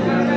네.